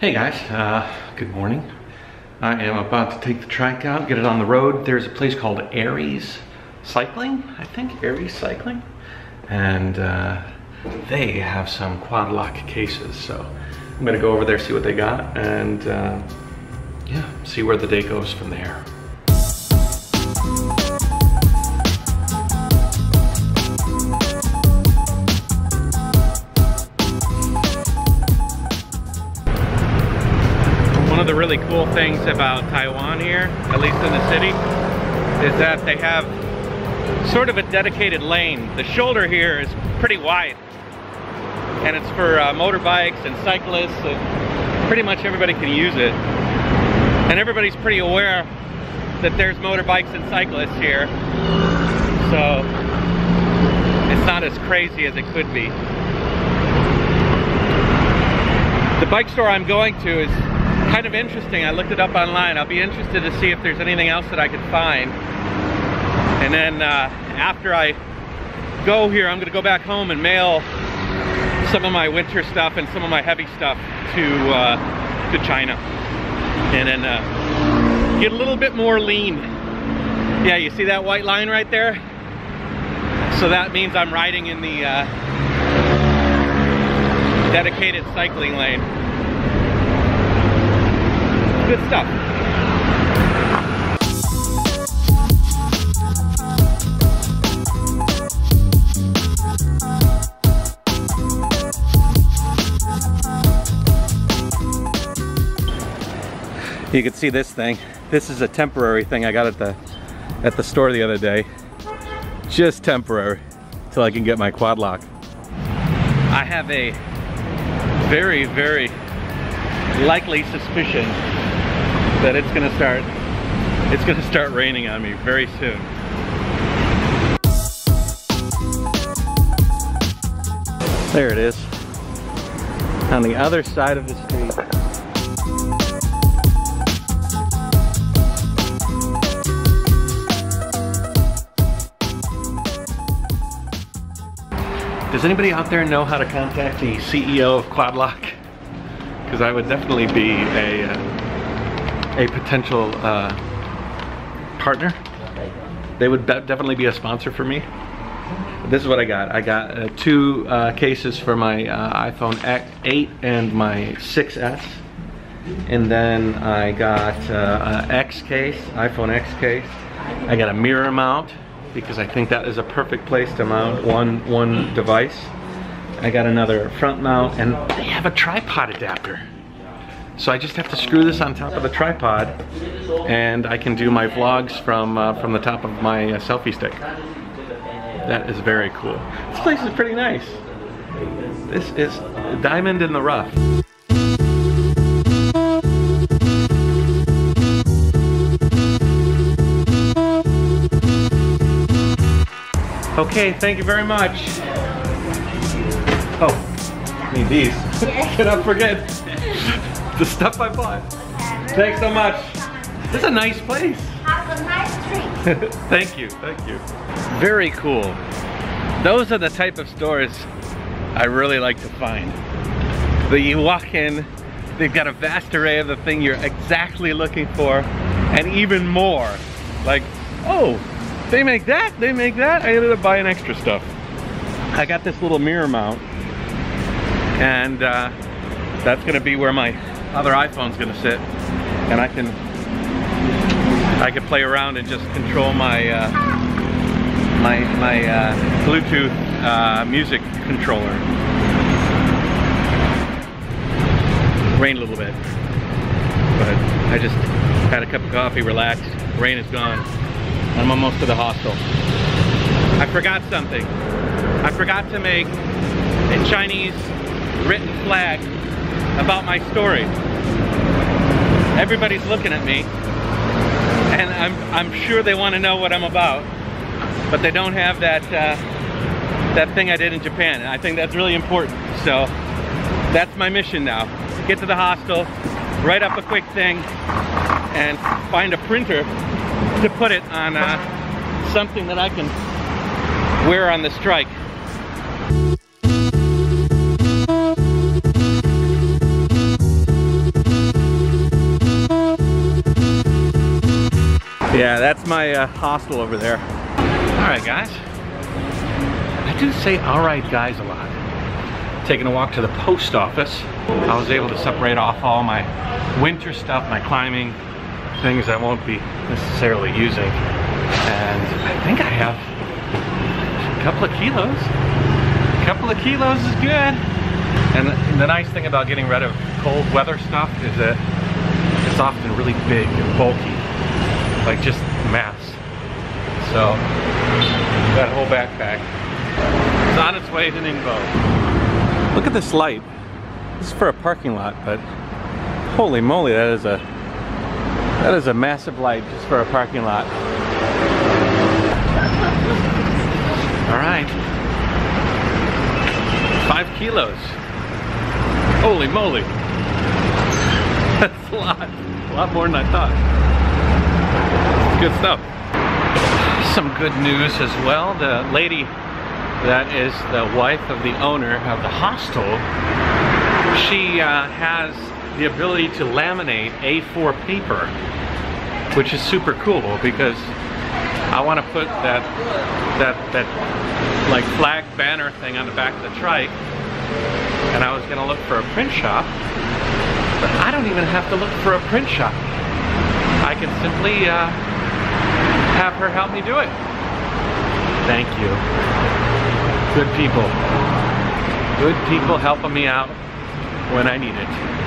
Hey guys, uh, good morning. I am about to take the trike out, get it on the road. There's a place called Aries Cycling, I think, Aries Cycling. And uh, they have some quad lock cases, so I'm gonna go over there, see what they got, and uh, yeah, see where the day goes from there. Really cool things about Taiwan here, at least in the city, is that they have sort of a dedicated lane. The shoulder here is pretty wide and it's for uh, motorbikes and cyclists and pretty much everybody can use it. And everybody's pretty aware that there's motorbikes and cyclists here. So it's not as crazy as it could be. The bike store I'm going to is kind of interesting. I looked it up online. I'll be interested to see if there's anything else that I could find. And then uh, after I go here, I'm gonna go back home and mail some of my winter stuff and some of my heavy stuff to uh, to China. And then uh, get a little bit more lean. Yeah, you see that white line right there? So that means I'm riding in the uh, dedicated cycling lane. Good stuff. You can see this thing. This is a temporary thing I got at the at the store the other day. Just temporary till I can get my quad lock. I have a very, very likely suspicion that it's gonna start it's gonna start raining on me very soon. There it is. On the other side of the street. Does anybody out there know how to contact the CEO of Quadlock? Because I would definitely be a uh, a potential uh, partner. They would de definitely be a sponsor for me. This is what I got. I got uh, two uh, cases for my uh, iPhone X 8 and my 6S. And then I got uh, an X case, iPhone X case. I got a mirror mount because I think that is a perfect place to mount one, one device. I got another front mount and they have a tripod adapter. So I just have to screw this on top of the tripod and I can do my vlogs from, uh, from the top of my uh, selfie stick. That is very cool. This place is pretty nice. This is diamond in the rough. Okay, thank you very much. Oh, I need these. Cannot forget the stuff I bought. Thanks so much. This is a nice place. Have a nice treat. thank you, thank you. Very cool. Those are the type of stores I really like to find. That you walk in, they've got a vast array of the thing you're exactly looking for, and even more. Like, oh, they make that, they make that. I ended up buying extra stuff. I got this little mirror mount, and uh, that's gonna be where my other iPhone's gonna sit, and I can I can play around and just control my uh, my my uh, Bluetooth uh, music controller. Rain a little bit, but I just had a cup of coffee, relaxed. Rain is gone. I'm almost to the hostel. I forgot something. I forgot to make a Chinese written flag about my story. Everybody's looking at me and I'm, I'm sure they want to know what I'm about, but they don't have that, uh, that thing I did in Japan. And I think that's really important. So that's my mission now. Get to the hostel, write up a quick thing, and find a printer to put it on uh, something that I can wear on the strike. Yeah, that's my uh, hostel over there. All right, guys. I do say all right, guys, a lot. Taking a walk to the post office. I was able to separate off all my winter stuff, my climbing, things I won't be necessarily using. And I think I have a couple of kilos. A couple of kilos is good. And the nice thing about getting rid of cold weather stuff is that it's often really big and bulky, like just mass. So that whole backpack is on its way to Ningbo. Look at this light. This is for a parking lot, but holy moly, that is a that is a massive light just for a parking lot. All right. Five kilos. Holy moly. That's a lot. A lot more than I thought. Good stuff. Some good news as well. The lady that is the wife of the owner of the hostel, she uh, has the ability to laminate A4 paper, which is super cool because I want to put that that that like flag banner thing on the back of the trike, and I was gonna look for a print shop, but I don't even have to look for a print shop. I can simply uh, have her help me do it. Thank you. Good people. Good people helping me out when I need it.